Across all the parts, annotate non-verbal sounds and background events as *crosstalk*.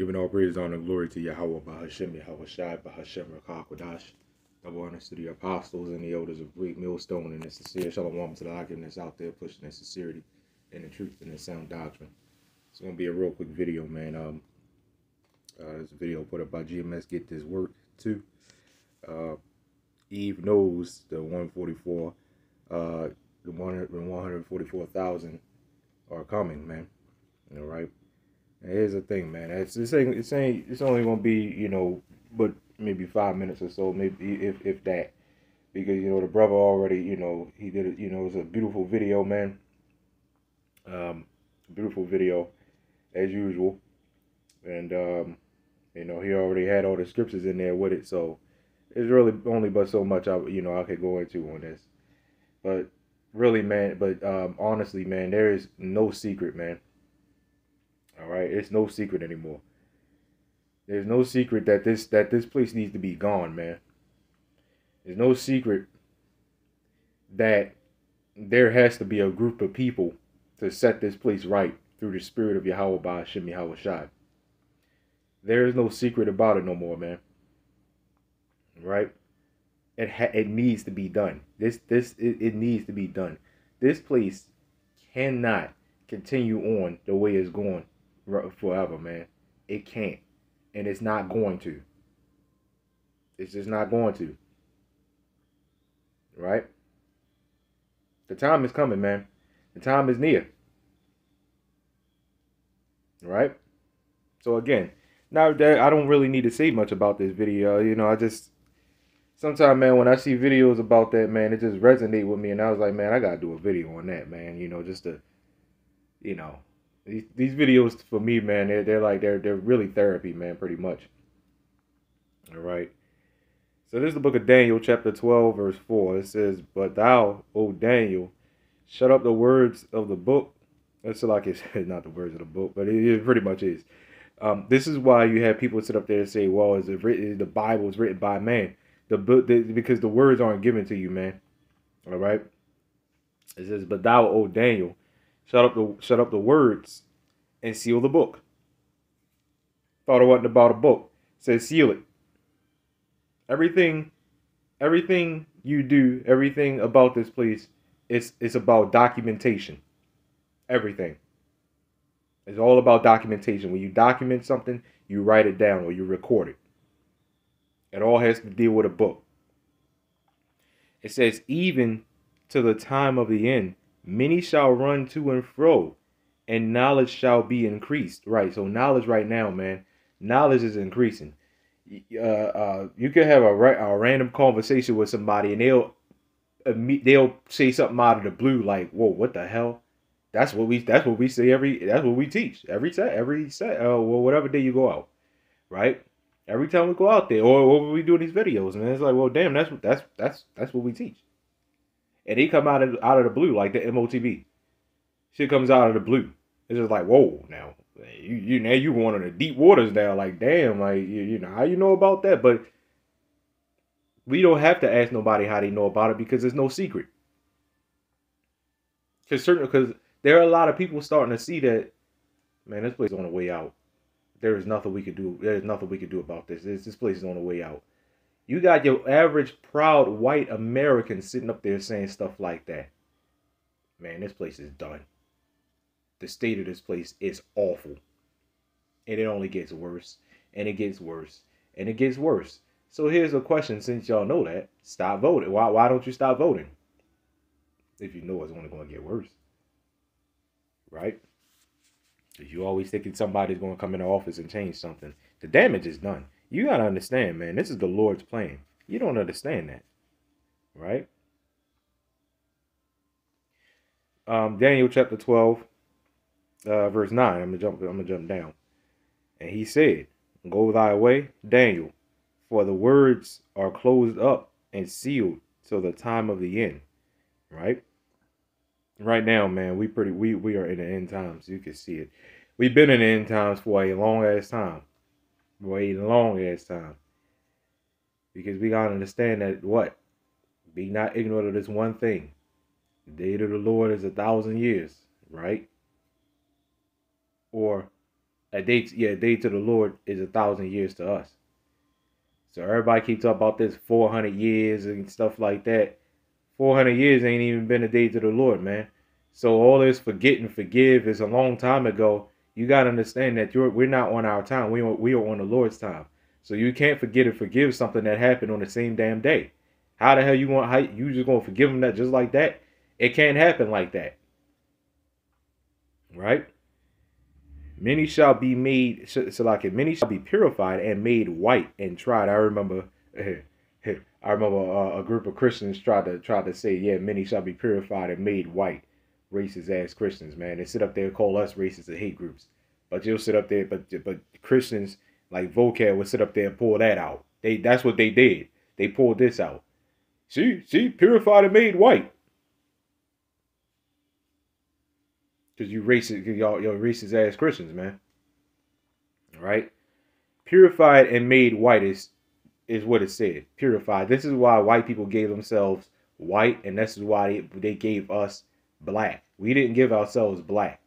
Giving all praise, honor, and glory to Yahawah, Bahasham, Yahweh Shai, Bahasham, Rakakwadash. Double honors to the apostles and the elders of Great Millstone and the sincere Shalom to the argument that's out there pushing the sincerity and the truth and the sound doctrine. It's going to be a real quick video, man. Um, uh, this video put up by GMS Get This Work, too. Uh, Eve knows the 144, uh, the 144,000 are coming, man. All right. Here's the thing, man. It's it's ain't it's only gonna be you know, but maybe five minutes or so, maybe if if that, because you know the brother already you know he did it. You know, it's a beautiful video, man. Um, beautiful video, as usual, and um, you know he already had all the scriptures in there with it, so it's really only but so much I you know I could go into on this, but really, man. But um, honestly, man, there is no secret, man all right, it's no secret anymore. There's no secret that this that this place needs to be gone, man. There's no secret that there has to be a group of people to set this place right through the spirit of Yahawah Bahasham Yahweh. There is no secret about it no more, man. Right? It ha- it needs to be done. This this it, it needs to be done. This place cannot continue on the way it's going forever, man. It can't. And it's not going to. It's just not going to. Right? The time is coming, man. The time is near. Right? So again, now that I don't really need to say much about this video, you know, I just sometimes man when I see videos about that, man, it just resonate with me and I was like, man, I gotta do a video on that, man, you know, just to you know, these, these videos for me, man, they're, they're like they're they're really therapy, man, pretty much. All right. So this is the book of Daniel, chapter 12, verse 4. It says, But thou, O Daniel, shut up the words of the book. It's like it's *laughs* not the words of the book, but it, it pretty much is. Um, this is why you have people sit up there and say, "Well, is it written? The Bible is written by man." The book, the, because the words aren't given to you, man. All right. It says, "But thou, O Daniel, shut up the shut up the words and seal the book. Thought it wasn't about a book. Says seal it. Everything, everything you do, everything about this place, it's it's about documentation. Everything. It's all about documentation. When you document something, you write it down or you record it. It all has to deal with a book. It says, even to the time of the end, Many shall run to and fro, and knowledge shall be increased. Right. So knowledge right now, man, knowledge is increasing. Uh, uh, you could have a, a random conversation with somebody, and they'll they'll say something out of the blue, like, "Whoa, what the hell?" That's what we that's what we say every that's what we teach every set every set uh, well whatever day you go out, right? Every time we go out there, or what we do these videos, and it's like, well, damn, that's that's that's that's what we teach and he come out of out of the blue like the MOTB. Shit comes out of the blue. It's just like whoa now. You you now you going in the deep waters now. Like damn, like you, you know how you know about that, but we don't have to ask nobody how they know about it because there's no secret. Cause certain because there are a lot of people starting to see that man, this place is on the way out. There is nothing we could do. There is nothing we could do about this. This, this place is on the way out. You got your average proud white American sitting up there saying stuff like that. Man, this place is done. The state of this place is awful. And it only gets worse. And it gets worse. And it gets worse. So here's a question since y'all know that. Stop voting. Why why don't you stop voting? If you know it's only gonna get worse. Right? Because you always thinking somebody's gonna come into office and change something. The damage is done. You got to understand, man, this is the Lord's plan. You don't understand that, right? Um, Daniel chapter 12, uh, verse 9. I'm gonna jump, I'm gonna jump down. And he said, Go thy way, Daniel, for the words are closed up and sealed till the time of the end. Right? Right now, man, we pretty we we are in the end times. You can see it. We've been in the end times for a long ass time way long ass time. Because we gotta understand that what? Be not ignorant of this one thing. The day of the Lord is a thousand years, right? Or A day, yeah, a day to the Lord is a thousand years to us. So everybody keeps talking about this 400 years and stuff like that. 400 years ain't even been a day to the Lord, man. So all this forget and forgive is a long time ago. You got to understand that you're we're not on our time. We are, we are on the Lord's time. So you can't forget and forgive something that happened on the same damn day. How the hell you want how you just gonna forgive them that just like that? It can't happen like that. Right? Many shall be made so like it, many shall be purified and made white and tried. I remember *laughs* I remember uh, a group of Christians tried to try to say, yeah, many shall be purified and made white. Racist ass Christians, man. They sit up there and call us racist and hate groups. But you'll sit up there, but but Christians like vocab would sit up there and pull that out. They that's what they did. They pulled this out. See, see, purified and made white. Cause you racist, y'all, y'all racist ass Christians, man. All right, purified and made white is is what it said. Purified. This is why white people gave themselves white, and this is why they, they gave us black. We didn't give ourselves black.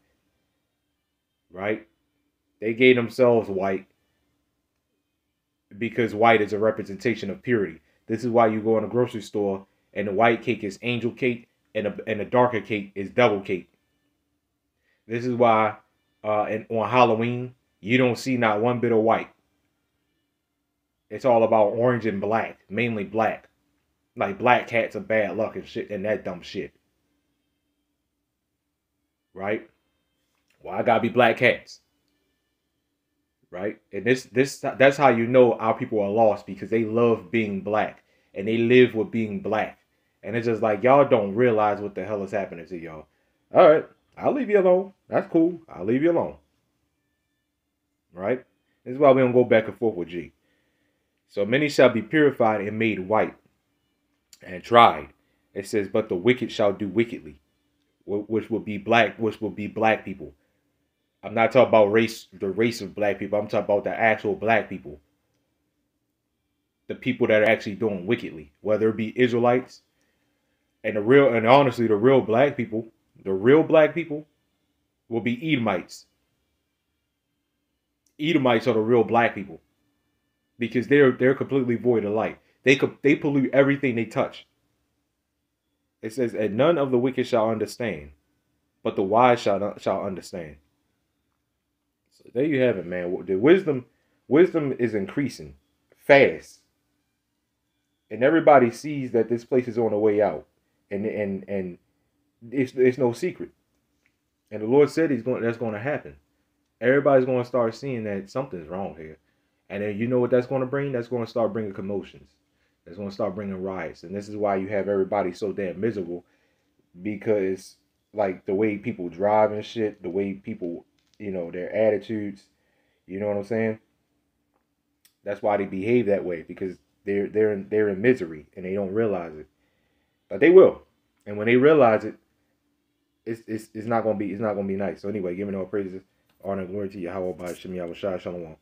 Right? They gave themselves white because white is a representation of purity. This is why you go in a grocery store and the white cake is angel cake and a, and the darker cake is devil cake. This is why uh, and on Halloween you don't see not one bit of white. It's all about orange and black, mainly black. Like black cats are bad luck and shit and that dumb shit. Right? Well, I gotta be black cats right? And this this that's how you know our people are lost because they love being black and they live with being black. And it's just like y'all don't realize what the hell is happening to y'all. All right, I'll leave you alone. That's cool. I'll leave you alone. Right? This is why we don't go back and forth with G. So many shall be purified and made white and tried. It says, but the wicked shall do wickedly, which will be black, which will be black people. I'm not talking about race, the race of black people. I'm talking about the actual black people. The people that are actually doing wickedly, whether it be Israelites and the real, and honestly, the real black people, the real black people will be Edomites. Edomites are the real black people because they're they're completely void of light. They they pollute everything they touch. It says, "And none of the wicked shall understand, but the wise shall shall understand." So there you have it, man. The wisdom, wisdom is increasing fast, and everybody sees that this place is on the way out, and and and it's it's no secret. And the Lord said He's going. That's going to happen. Everybody's going to start seeing that something's wrong here, and then you know what that's going to bring? That's going to start bringing commotions. That's going to start bringing riots, and this is why you have everybody so damn miserable, because like the way people drive and shit, the way people you know, their attitudes. You know what I'm saying? That's why they behave that way because they're they're in, they're in misery and they don't realize it, but they will. And when they realize it, it's it's, it's not gonna be it's not gonna be nice. So anyway, giving all praises, honor, glory to Yahawah Bahasham Yahweh Shalom.